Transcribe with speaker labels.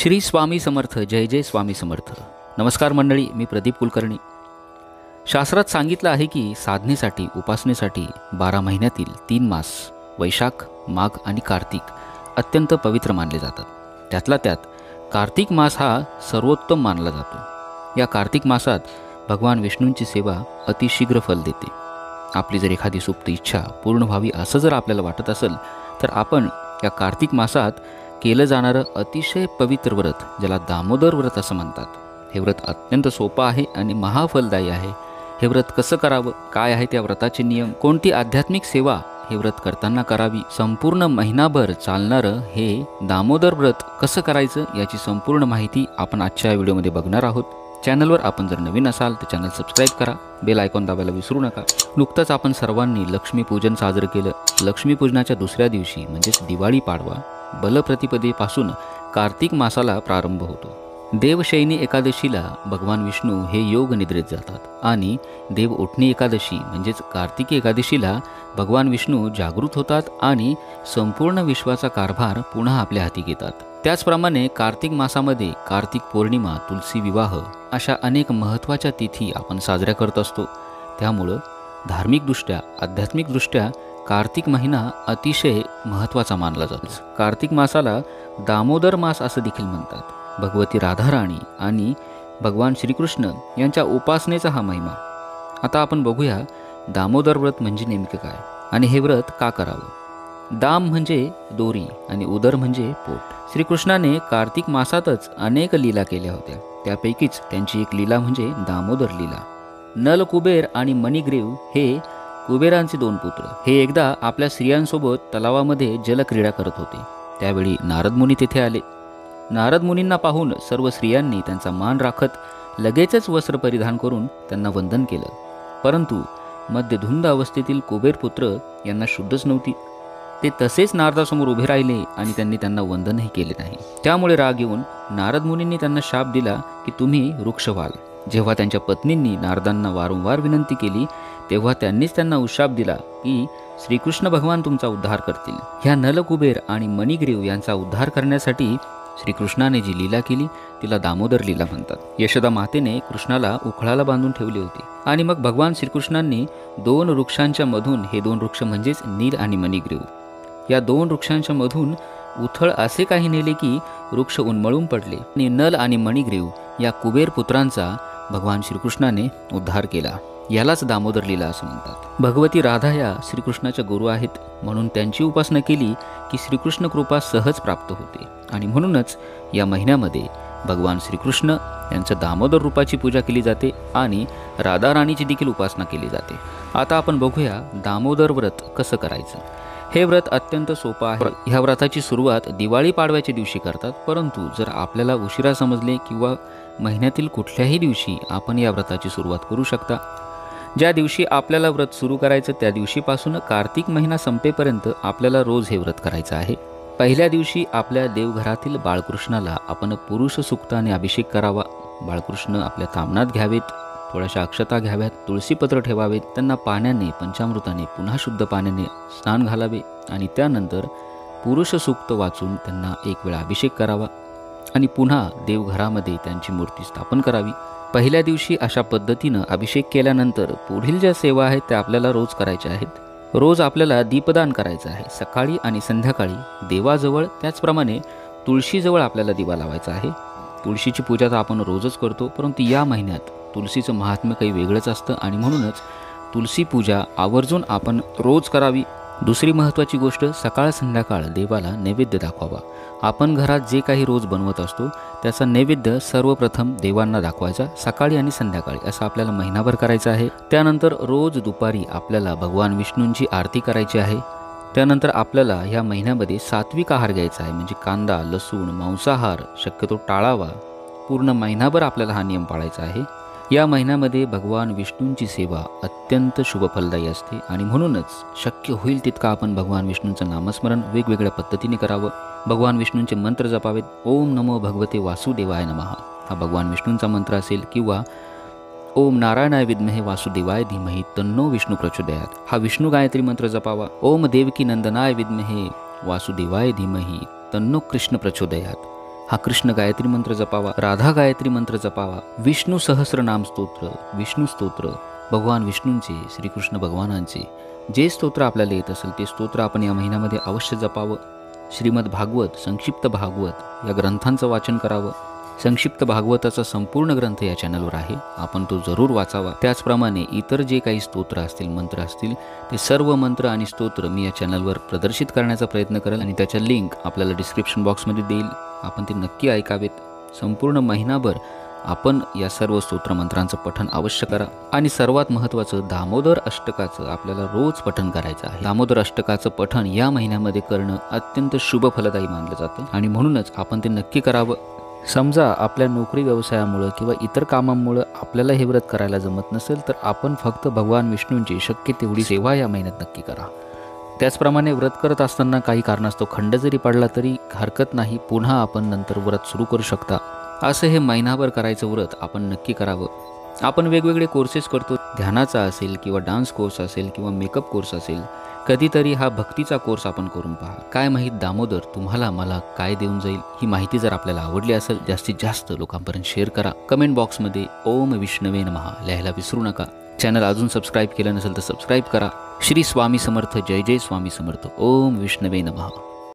Speaker 1: श्री स्वामी समर्थ जय जय स्वामी समर्थ नमस्कार मंडळी मी प्रदीप कुलकर्णी शास्त्रात सांगितलं आहे की साधनेसाठी उपासनेसाठी बारा महिन्यातील तीन मास वैशाख माघ आणि कार्तिक अत्यंत पवित्र मानले जातात त्यातला त्यात कार्तिक मास हा सर्वोत्तम मानला जातो या कार्तिक मासात भगवान विष्णूंची सेवा अतिशीघ्र फल देते आपली जर एखादी सुप्त इच्छा पूर्ण व्हावी असं जर आपल्याला वाटत असेल तर आपण या कार्तिक मासात केलं जाणारं अतिशय पवित्र व्रत ज्याला दामोदर व्रत असं म्हणतात हे व्रत अत्यंत सोपं आहे आणि महाफलदायी आहे हे व्रत कसं करावं काय आहे त्या व्रताचे नियम कोणती आध्यात्मिक सेवा हे व्रत करताना करावी संपूर्ण महिनाभर चालणारं हे दामोदर व्रत कसं करायचं याची संपूर्ण माहिती आपण आजच्या व्हिडिओमध्ये बघणार आहोत चॅनलवर आपण जर नवीन असाल तर चॅनल सबस्क्राईब करा बेल आयकॉन दाबायला विसरू नका नुकतंच आपण सर्वांनी लक्ष्मीपूजन साजरं केलं लक्ष्मीपूजनाच्या दुसऱ्या दिवशी म्हणजेच दिवाळी पाडवा बलप्रतिपदेपासून कार्तिक मासाला प्रारंभ होतो देवशयनी एकादशीला भगवान विष्णू हे योग निद्रेत जातात आणि देव ओठणी एकादशी म्हणजेच कार्तिकी एकादशीला भगवान विष्णू जागृत होतात आणि संपूर्ण विश्वाचा कारभार पुन्हा आपल्या हाती घेतात त्याचप्रमाणे कार्तिक मासामध्ये कार्तिक पौर्णिमा तुलसी विवाह अशा अनेक महत्त्वाच्या तिथी आपण साजऱ्या करत असतो त्यामुळं धार्मिकदृष्ट्या आध्यात्मिकदृष्ट्या कार्तिक महिना अतिशय महत्त्वाचा मानला जातो कार्तिक मासाला दामोदर मास असं देखील म्हणतात भगवती राधाराणी आणि भगवान श्रीकृष्ण यांच्या उपासनेचा हा महिमा आता आपण बघूया दामोदर व्रत म्हणजे नेमकं काय आणि हे व्रत का करावं दाम म्हणजे दोरी आणि उदर म्हणजे पोट श्रीकृष्णाने कार्तिक मासातच अनेक लीला केल्या होत्या त्यापैकीच त्यांची एक लीला म्हणजे दामोदर लीला नल कुबेर आणि मणिग्रीव हे कुबेरांचे दोन पुत्र हे एकदा आपल्या स्त्रियांसोबत तलावामध्ये जलक्रीडा करत होते त्यावेळी नारद मुनी तेथे आले नारद मुनींना पाहून सर्व स्त्रियांनी त्यांचा मान राखत लगेचच वस्त्र परिधान करून त्यांना वंदन केलं परंतु मध्यधुंद अवस्थेतील कुबेर पुत्र यांना शुद्धच नव्हती ते तसेच नारदासमोर उभे राहिले आणि त्यांनी त्यांना वंदनही केले नाही त्यामुळे राग येऊन नारद मुनींनी त्यांना शाप दिला की तुम्ही वृक्ष व्हाल जेव्हा त्यांच्या पत्नींनी नारदांना वारंवार विनंती केली तेव्हा त्यांनीच त्यांना उशाप दिला की श्रीकृष्ण भगवान तुमचा उद्धार करतील ह्या नलकुबेर आणि मणिग्रीव यांचा उद्धार करण्यासाठी श्रीकृष्णाने जी लीला केली तिला दामोदर लीला म्हणतात यशोदा मातेने कृष्णाला उखळाला बांधून ठेवली होती आणि मग भगवान श्रीकृष्णांनी दोन वृक्षांच्या मधून हे दोन वृक्ष म्हणजेच नील आणि मणिग्रीव या दोन वृक्षांच्या मधून उथळ असे काही नेले की वृक्ष उन्मळून पडले आणि नल आणि मणिग्रीव या कुबेर पुत्रांचा भगवान श्रीकृष्णाने उद्धार केला यालाच दामोदर लीला असं म्हणतात भगवती राधा या श्रीकृष्णाच्या गुरु आहेत म्हणून त्यांची उपासना केली की श्रीकृष्ण कृपा सहज प्राप्त होते आणि म्हणूनच या महिन्यामध्ये भगवान श्रीकृष्ण यांचं दामोदर रूपाची पूजा केली जाते आणि राधा राणीची देखील उपासना केली जाते आता आपण बघूया दामोदर व्रत कसं करायचं हे व्रत अत्यंत सोपं आहे ह्या व्रताची सुरुवात दिवाळी पाडव्याच्या दिवशी करतात परंतु जर आपल्याला उशिरा समजले किंवा महिन्यातील कुठल्याही दिवशी आपण या व्रताची सुरुवात करू शकता ज्या दिवशी आपल्याला व्रत सुरू करायचं त्या दिवशीपासून कार्तिक महिना संपेपर्यंत आपल्याला रोज हे व्रत करायचं आहे पहिल्या दिवशी आपल्या देवघरातील बाळकृष्णाला आपण पुरुष सुक्ताने अभिषेक करावा बाळकृष्ण आपल्या कामनात घ्यावेत थोड्याशा अक्षता घ्याव्यात तुळशीपत्र ठेवावेत त्यांना पाण्याने पंचामृताने पुन्हा शुद्ध पाण्याने स्नान घालावे आणि त्यानंतर पुरुषसूक्त वाचून त्यांना एक वेळा अभिषेक करावा आणि पुन्हा देवघरामध्ये त्यांची मूर्ती स्थापन करावी पहिल्या दिवशी अशा पद्धतीनं अभिषेक केल्यानंतर पुढील ज्या सेवा आहेत त्या आपल्याला रोज करायच्या आहेत रोज आपल्याला दीपदान करायचं आहे सकाळी आणि संध्याकाळी देवाजवळ त्याचप्रमाणे तुळशीजवळ आपल्याला दिवा लावायचा आहे तुळशीची पूजा तर आपण रोजच करतो परंतु या महिन्यात तुलसीचं महात्म्य काही वेगळंच असतं आणि म्हणूनच तुलसी पूजा आवर्जून आपण रोज करावी दुसरी महत्त्वाची गोष्ट सकाळ संध्याकाळ देवाला नैवेद्य दाखवावा आपण घरात जे काही रोज बनवत असतो त्याचा नैवेद्य सर्वप्रथम देवांना दाखवायचा सकाळी आणि संध्याकाळी असं आपल्याला महिनाभर करायचं आहे त्यानंतर रोज दुपारी आपल्याला भगवान विष्णूंची आरती करायची आहे त्यानंतर आपल्याला ह्या महिन्यामध्ये सात्विक आहार घ्यायचा आहे म्हणजे कांदा लसूण मांसाहार शक्यतो टाळावा पूर्ण महिनाभर आपल्याला हा नियम पाळायचा आहे या महिन्यामध्ये भगवान विष्णूंची सेवा अत्यंत शुभफलदायी असते आणि म्हणूनच शक्य होईल तितका आपण भगवान विष्णूंचं नामस्मरण वेगवेगळ्या पद्धतीने करावं भगवान विष्णूंचे मंत्र जपावेत ओम नमो भगवते वासुदेवाय नमः हा भगवान विष्णूंचा मंत्र असेल किंवा ओम नारायणाय विद्महे वासुदेवाय धीमहि तन्नो विष्णू प्रचोदयात हा विष्णू गायत्री मंत्र जपावा ओम देवकी नंदनाय विद्महे वासुदेवाय धीमहि तन्नो कृष्ण प्रचोदयात हा कृष्ण गायत्री मंत्र जपावा राधा गायत्री मंत्र जपावा विष्णू सहस्रनाम स्तोत्र विष्णू स्तोत्र भगवान विष्णूंचे श्रीकृष्ण भगवानांचे जे स्तोत्र आपल्याला येत असेल ते स्तोत्र आपण या महिन्यामध्ये अवश्य जपावं श्रीमद भागवत संक्षिप्त भागवत या ग्रंथांचं वाचन करावं संक्षिप्त भागवताचा संपूर्ण ग्रंथ या चॅनलवर आहे आपण तो जरूर वाचावा त्याचप्रमाणे इतर जे काही स्तोत्र असतील मंत्र असतील ते सर्व मंत्र आणि स्तोत्र मी या चॅनलवर प्रदर्शित करण्याचा प्रयत्न करेल आणि त्याच्या लिंक आपल्याला डिस्क्रिप्शन बॉक्समध्ये देईल आपण ते नक्की ऐकावेत संपूर्ण महिनाभर आपण या सर्व स्तोत्र मंत्रांचं पठण अवश्य करा आणि सर्वात महत्त्वाचं दामोदर अष्टकाचं आपल्याला रोज पठण करायचं आहे दामोदर अष्टकाचं पठण या महिन्यामध्ये करणं अत्यंत शुभ फलदायी मानलं जातं आणि म्हणूनच आपण ते नक्की करावं समजा आपल्या नोकरी व्यवसायामुळं किंवा इतर कामांमुळं आपल्याला हे व्रत करायला जमत नसेल तर आपण फक्त भगवान विष्णूंची शक्य तेवढी सेवा या महिन्यात नक्की करा त्याचप्रमाणे व्रत करत असताना काही कारणास्तव खंड जरी पडला तरी हरकत नाही पुन्हा आपण नंतर व्रत सुरू करू शकता असं हे महिनाभर करायचं व्रत आपण नक्की करावं आपण वेगवेगळे कोर्सेस करतो ध्यानाचा असेल किंवा डान्स कोर्स असेल किंवा मेकअप कोर्स असेल कधीतरी हा भक्तीचा कोर्स आपण करून पहा काय माहीत दामोदर तुम्हाला मला काय देऊन जाईल ही माहिती जर आपल्याला आवडली असेल जास्तीत जास्त लोकांपर्यंत शेअर करा कमेंट बॉक्समध्ये ओम विष्णवे महा लिहायला विसरू नका चॅनल अजून सबस्क्राईब केलं नसेल तर सबस्क्राईब करा श्री स्वामी समर्थ जय जय स्वामी समर्थ ओम विष्णवे महा